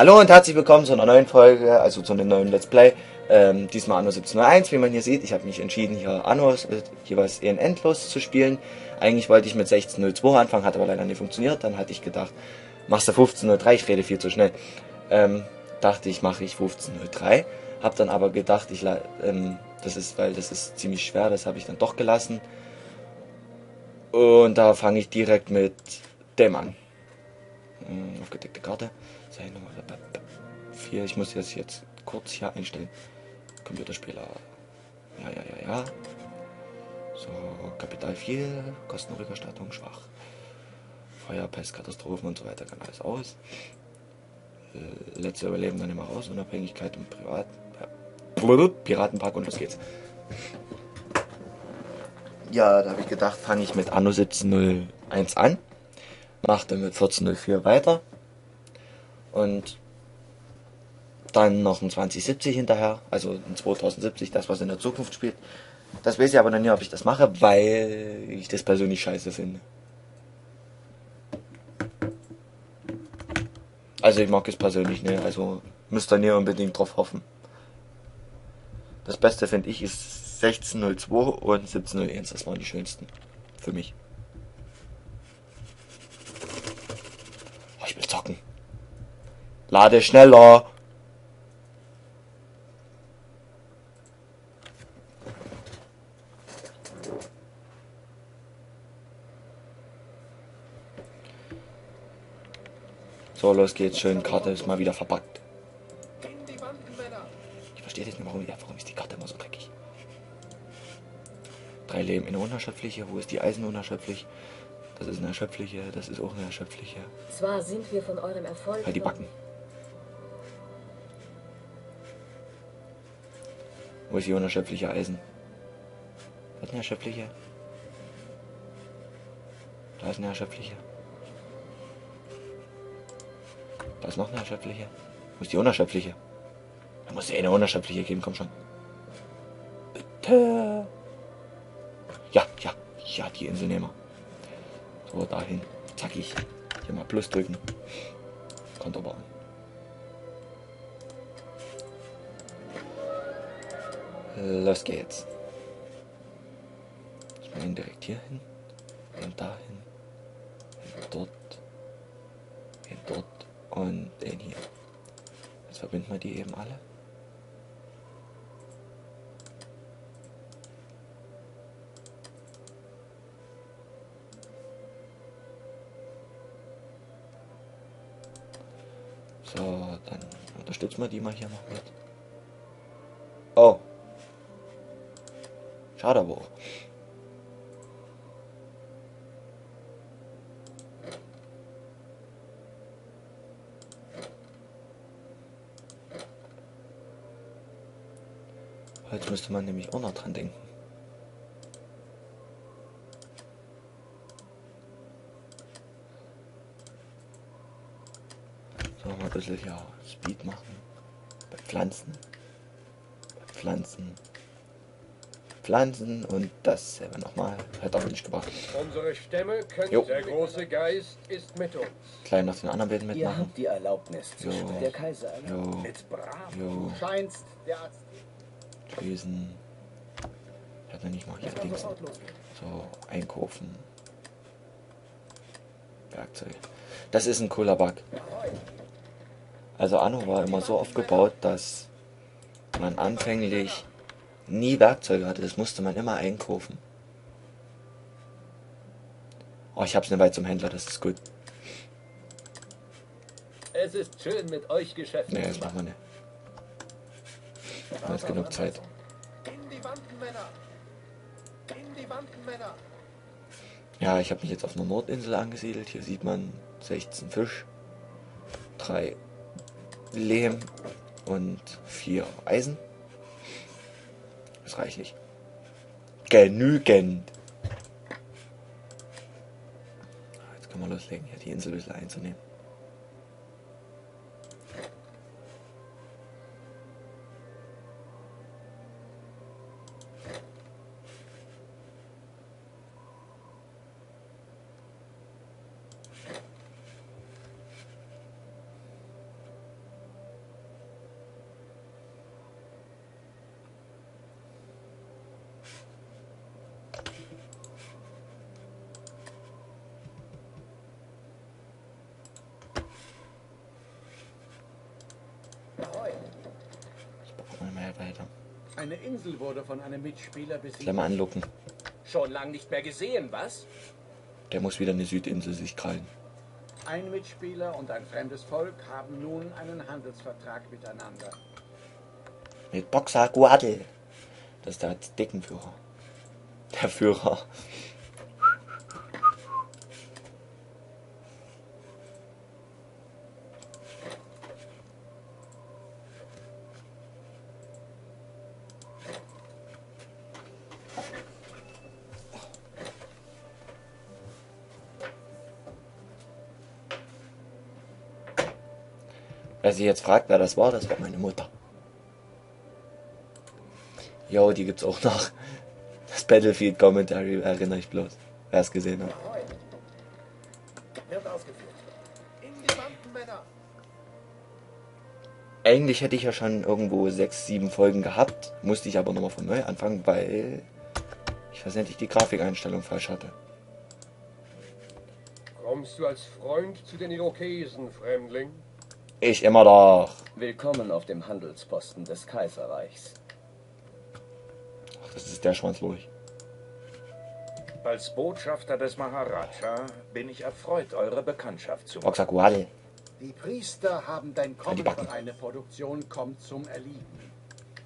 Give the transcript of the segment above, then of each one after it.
Hallo und herzlich willkommen zu einer neuen Folge, also zu einem neuen Let's Play. Ähm, diesmal Anno 1701, wie man hier sieht. Ich habe mich entschieden, hier Anno äh, jeweils eher endlos zu spielen. Eigentlich wollte ich mit 1602 anfangen, hat aber leider nicht funktioniert. Dann hatte ich gedacht, machst du 1503, ich rede viel zu schnell. Ähm, dachte ich, mache ich 1503. Hab dann aber gedacht, ich ähm, das ist, weil das ist ziemlich schwer, das habe ich dann doch gelassen. Und da fange ich direkt mit dem an. Hm, aufgedeckte Karte. Sei Nummer 4. Ich muss jetzt, jetzt kurz hier einstellen. Computerspieler. Ja, ja, ja, ja. So, Kapital 4, Kostenrückerstattung schwach. Feuer, Pest, Katastrophen und so weiter kann alles aus. Äh, letzte Überleben dann immer raus. Unabhängigkeit und Privat. Piratenpark und los geht's. Ja, da habe ich gedacht, fange ich mit Anno 1701 an. Mache dann mit 1404 weiter und dann noch ein 2070 hinterher, also ein 2070, das was in der Zukunft spielt. Das weiß ich aber noch nicht, ob ich das mache, weil ich das persönlich scheiße finde. Also ich mag es persönlich nicht, also müsst ihr nicht unbedingt drauf hoffen. Das Beste finde ich ist 1602 und 1701, das waren die schönsten. Für mich. Oh, ich will zocken. Lade schneller. So, los geht's. Schön, Karte ist mal wieder verpackt. Ich verstehe nicht mehr, warum, ja, warum ist die Karte immer so dreckig? Drei Leben in unerschöpfliche. Wo ist die Eisen unerschöpflich? Das ist eine erschöpfliche, das ist auch eine erschöpfliche. Zwar sind wir von eurem Erfolg. Halt die Backen. Wo ist die unerschöpfliche Eisen? Was ist eine erschöpfliche? Da ist eine erschöpfliche. Da ist noch eine erschöpfliche. Wo ist die unerschöpfliche? Da muss ja eine unerschöpfliche geben, komm schon. Bitte. Ja, die Insel nehmen wir. So, dahin. Zackig. Hier mal Plus drücken. Konto bauen. Los geht's. Ich ihn direkt hier hin. Und dahin. Und dort. Und dort. Und den hier. Jetzt verbinden wir die eben alle. So, dann unterstützen wir die mal hier noch mit. Oh. Schade aber auch. Jetzt müsste man nämlich auch noch dran denken. So, mal ein bisschen ja, Speed machen. Bei Pflanzen. Bei Pflanzen. Pflanzen und dasselbe nochmal. Hat auch nicht gebracht. Unsere Stämme können. Jo. Der große Geist ist mit uns. Klein noch den anderen Ihr mitmachen. habt die Erlaubnis zu Jo. Der Kaiser. Jo, Mit brav. jo, Scheinst der Arzt. Tresen. Ich hatte nicht mal hier Dings. So, einkaufen. Werkzeug. Das ist ein cooler Bug. Also Anno war immer so aufgebaut, dass man anfänglich nie Werkzeuge hatte. Das musste man immer einkaufen. Oh, ich hab's nicht weit zum Händler, das ist gut. Es ist schön mit euch Geschäfte Nee, das machen wir nicht. Da ist genug Zeit. Ja, ich habe mich jetzt auf einer Nordinsel angesiedelt. Hier sieht man 16 Fisch, 3 Lehm und 4 Eisen. Ist reichlich. Genügend. Jetzt können wir loslegen, hier die Insel ein bisschen einzunehmen. Eine Insel wurde von einem Mitspieler besiegt. mal anlocken. Schon lang nicht mehr gesehen, was? Der muss wieder eine Südinsel sich krallen. Ein Mitspieler und ein fremdes Volk haben nun einen Handelsvertrag miteinander. Mit Boxer Guadel. Das ist der Dickenführer. Der Führer. Wer sich jetzt fragt, wer das war, das war meine Mutter. Jo, die gibt's auch noch. Das Battlefield Commentary erinnere ich bloß. Wer es gesehen hat. Eigentlich hätte ich ja schon irgendwo sechs, sieben Folgen gehabt, musste ich aber nochmal von neu anfangen, weil ich versendlich die Grafikeinstellung falsch hatte. Kommst du als Freund zu den Irokesen, Fremdling? Ich immer doch. Willkommen auf dem Handelsposten des Kaiserreichs. Ach, das ist der Schwanzlurch. Als Botschafter des Maharaja bin ich erfreut, eure Bekanntschaft zu machen. Die Priester haben dein die Kommen Backen. für eine Produktion kommt zum Erliegen.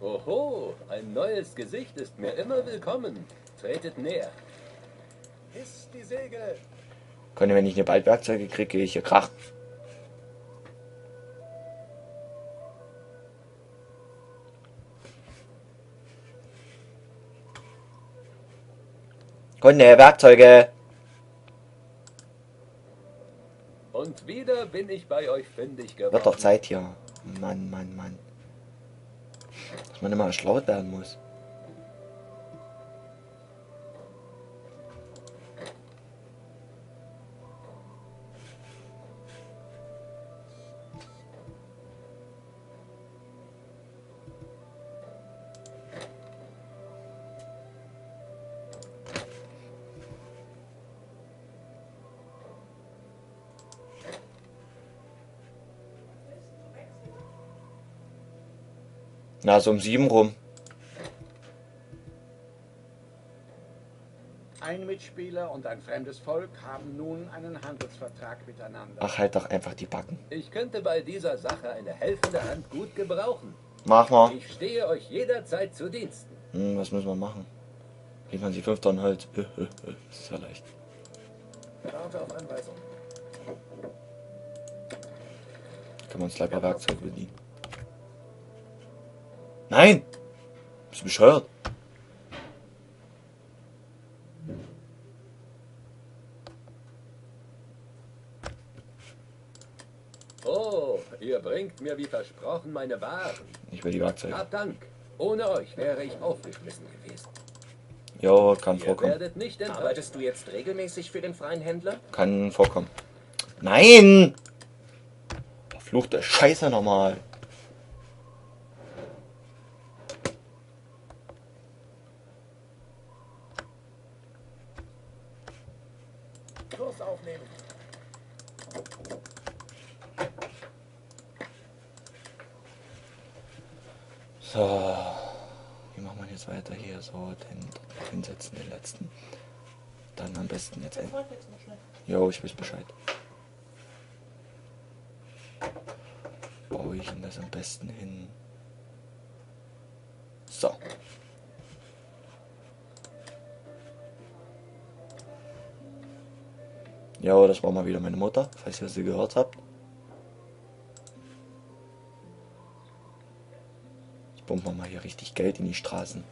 Oho, ein neues Gesicht ist mir immer willkommen. Tretet näher. Hiss die Segel. Könnte, wenn ich eine Baldwerkzeuge kriege, gehe ich hier krachen. Kunde, Werkzeuge. Und wieder bin ich bei euch fündig geworden. Wird doch Zeit hier. Mann, Mann, Mann. Dass man immer erschlaut werden muss. Na, so um sieben rum. Ein Mitspieler und ein fremdes Volk haben nun einen Handelsvertrag miteinander. Ach, halt doch einfach die Backen. Ich könnte bei dieser Sache eine helfende Hand gut gebrauchen. Mach mal. Ich stehe euch jederzeit zu Diensten. Hm, was müssen wir machen? Liefern Sie fünf Tonnen Holz. Das ist ja leicht. Warte auf Anweisung. Können wir uns gleich mal Werkzeuge bedienen. Nein! Bist du bescheuert? Oh, ihr bringt mir wie versprochen meine Waren. Ich will die Werkzeuge. Hab Dank. Ohne euch wäre ich aufgeschmissen gewesen. Jo, kann Ihr vorkommen. werdet nicht. Arbeitest du jetzt regelmäßig für den freien Händler? Kann vorkommen. Nein! Verfluchte Scheiße nochmal. Kurs aufnehmen. So. Wie machen wir jetzt weiter hier? So, den hinsetzen, den letzten. Dann am besten jetzt. ein- Jo, ich weiß Bescheid. Baue ich ihn das am besten hin? So. Ja, das war mal wieder meine Mutter, falls ihr sie gehört habt. Jetzt pumpen mal hier richtig Geld in die Straßen.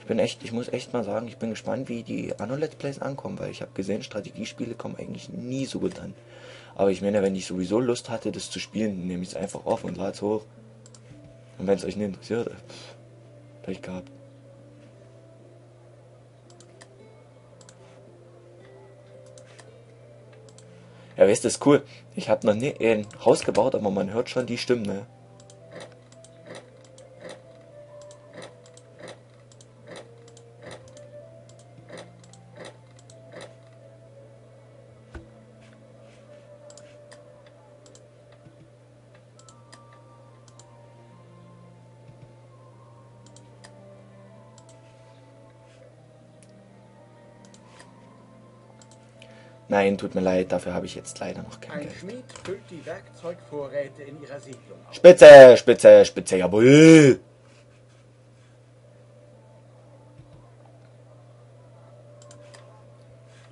Ich bin echt, ich muss echt mal sagen, ich bin gespannt, wie die Anno Let's Plays ankommen, weil ich habe gesehen, Strategiespiele kommen eigentlich nie so gut an. Aber ich meine, wenn ich sowieso Lust hatte, das zu spielen, nehme ich es einfach auf und lade es hoch. Und wenn es euch nicht interessiert, pff, Pech gehabt. Ja, weißt du, ist cool. Ich habe noch nie ein Haus gebaut, aber man hört schon die Stimmen, ne? Nein, tut mir leid, dafür habe ich jetzt leider noch kein Ein Geld. Schmied füllt die Werkzeugvorräte in ihrer Siedlung auf. Spitze, Spitze, Spitze, jawohl.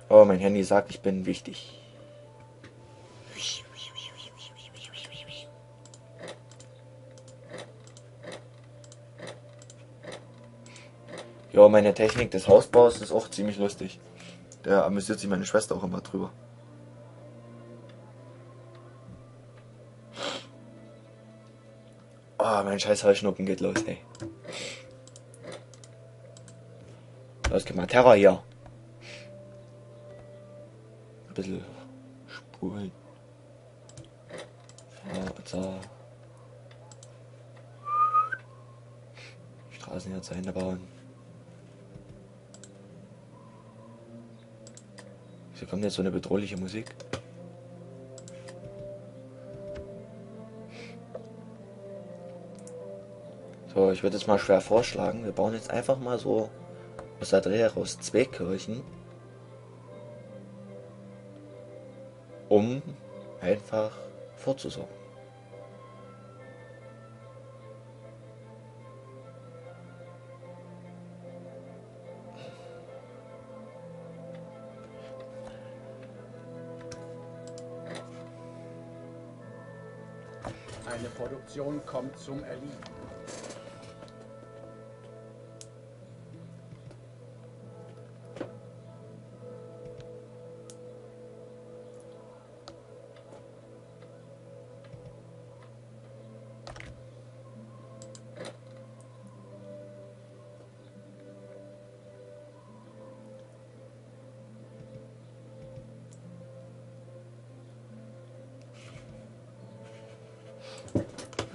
Oh, mein Handy sagt, ich bin wichtig. Ja, meine Technik des Hausbaus ist auch ziemlich lustig. Da amüsiert sich meine Schwester auch immer drüber. Oh, mein scheiß Heuschnuppen geht los, ey. Los, gib mal Terror hier. Ein bisschen spulen. So. Straßen hier zu Ende bauen. Wieso kommt jetzt so eine bedrohliche Musik? So, ich würde jetzt mal schwer vorschlagen, wir bauen jetzt einfach mal so aus der Dreh heraus zwei Kirchen. Um einfach vorzusorgen. Eine Produktion kommt zum Erliegen.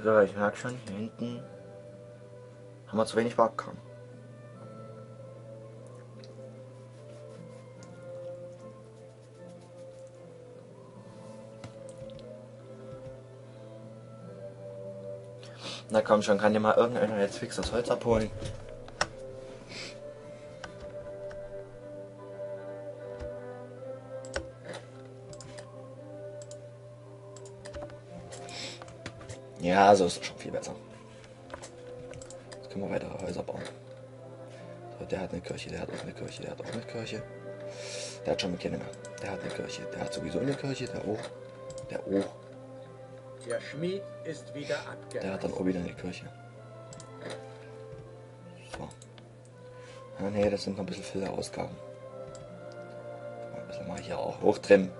So, ich merke schon, hier hinten haben wir zu wenig Wagen. Na komm schon, kann dir mal irgendeiner jetzt fix das Holz abholen? Ja, so ist es schon viel besser. Jetzt können wir weitere Häuser bauen. So, der hat eine Kirche, der hat auch eine Kirche, der hat auch eine Kirche. Der hat schon keine mehr. Der hat eine Kirche, der hat sowieso eine Kirche, der auch. Der auch. Der Schmied ist wieder Der hat dann auch wieder eine Kirche. So. Ah nee, das sind noch ein bisschen viele Ausgaben. Ein bisschen mal hier auch hochtrimmen.